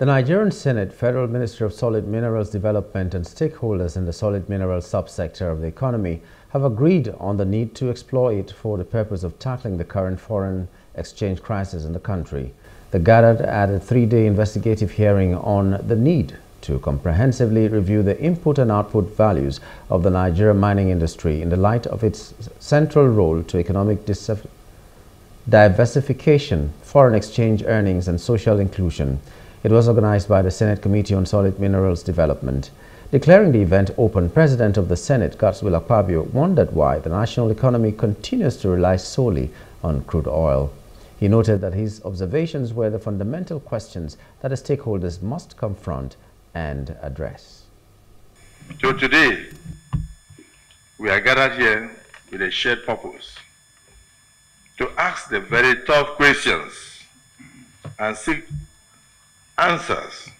The Nigerian Senate, Federal Ministry of Solid Minerals Development and stakeholders in the solid minerals subsector of the economy have agreed on the need to explore it for the purpose of tackling the current foreign exchange crisis in the country. They gathered at a three-day investigative hearing on the need to comprehensively review the input and output values of the Nigerian mining industry in the light of its central role to economic diversification, foreign exchange earnings and social inclusion. It was organized by the Senate Committee on Solid Minerals Development. Declaring the event open, President of the Senate, Godswill Akpabio, wondered why the national economy continues to rely solely on crude oil. He noted that his observations were the fundamental questions that the stakeholders must confront and address. So today, we are gathered here with a shared purpose to ask the very tough questions and seek answers,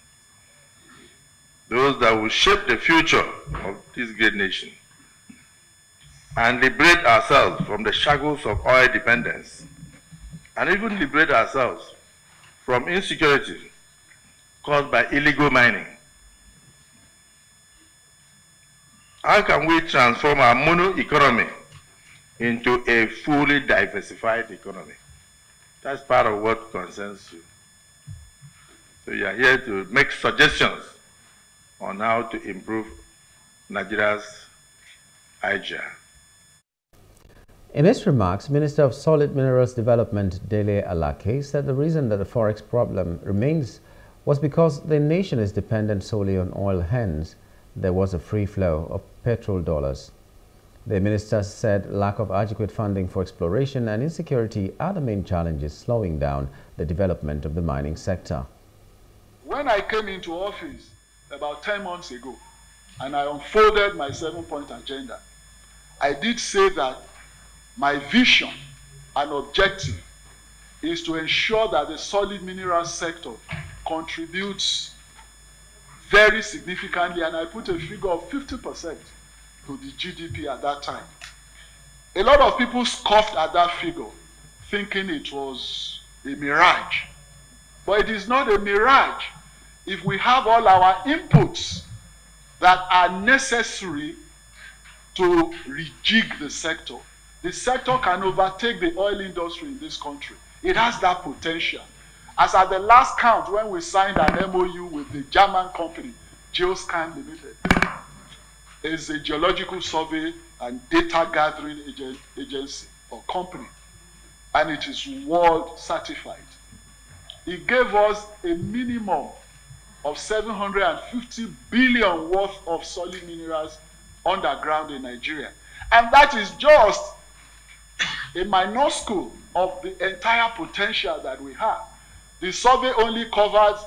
those that will shape the future of this great nation, and liberate ourselves from the shackles of oil dependence, and even liberate ourselves from insecurity caused by illegal mining. How can we transform our mono economy into a fully diversified economy? That's part of what concerns you. So you are here to make suggestions on how to improve Nigeria's IGR. In his remarks, Minister of Solid Minerals Development Dele Alake said the reason that the forex problem remains was because the nation is dependent solely on oil hence there was a free flow of petrol dollars. The minister said lack of adequate funding for exploration and insecurity are the main challenges slowing down the development of the mining sector. When I came into office about 10 months ago and I unfolded my seven point agenda, I did say that my vision and objective is to ensure that the solid mineral sector contributes very significantly, and I put a figure of 50% to the GDP at that time. A lot of people scoffed at that figure, thinking it was a mirage. But it is not a mirage if we have all our inputs that are necessary to rejig the sector, the sector can overtake the oil industry in this country. It has that potential. As at the last count, when we signed an MOU with the German company, Geoscan Limited, is a geological survey and data gathering agency or company, and it is world certified. It gave us a minimum of 750 billion worth of solid minerals underground in Nigeria. And that is just a minuscule of the entire potential that we have. The survey only covers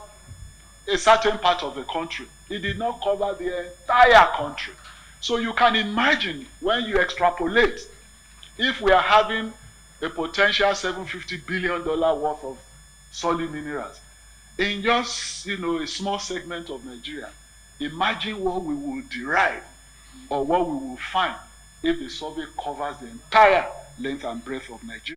a certain part of the country. It did not cover the entire country. So you can imagine when you extrapolate, if we are having a potential $750 billion worth of solid minerals, in just you know a small segment of Nigeria, imagine what we will derive or what we will find if the survey covers the entire length and breadth of Nigeria.